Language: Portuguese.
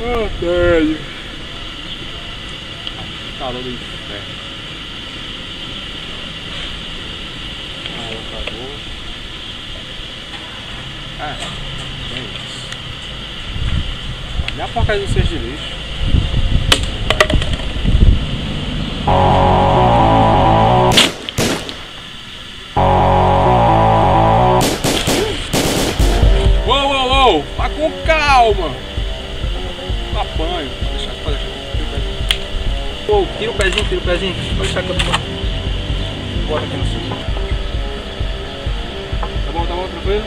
Ah, velho. Calor do inferno. Ah, acabou. Ah, é isso. Olha a porcaria do cesto de lixo. Uou! Vai com calma! Apanho. Pode deixar, pode deixar. Uou, tira o pezinho, tira o pezinho. Pode deixar que eu Bota aqui no cima. Tá bom, tá bom, tranquilo?